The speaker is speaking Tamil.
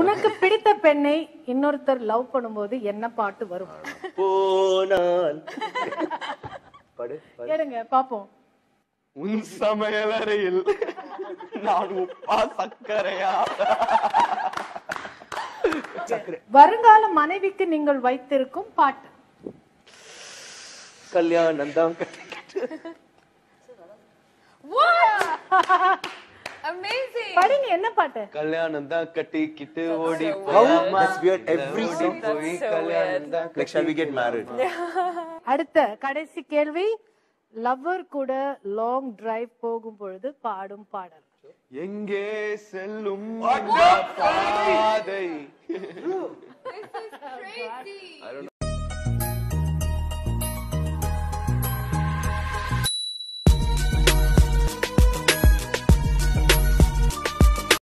உனக்கு பிடித்த பெண்ணை இன்னொருத்தர் லவ் பண்ணும்போது என்ன பாட்டு வரும்? போனால். கேளுங்க பாப்போம். உன் சமையலறையில் நான் உப்பா சக்கரையா வருங்கால மனைவிக்கு நீங்கள் வைத்திருக்கும் பாட்டு. கல்யாணம் தான். கட்டிக்கிட்டு Amazing. படிங்க என்ன பாட்டு? கல்யாணம் தான் கட்டிக்கிட்டு ஓடி weird. Every song. போய் கல்யாணம் தான் Like, shall we get married? அடுத்த கடைசி கேள்வி. லவ்வர் கூட லாங் டிரைவ் போகும் பொழுது பாடும் பாடல். எங்கே செல்லும் பாதை?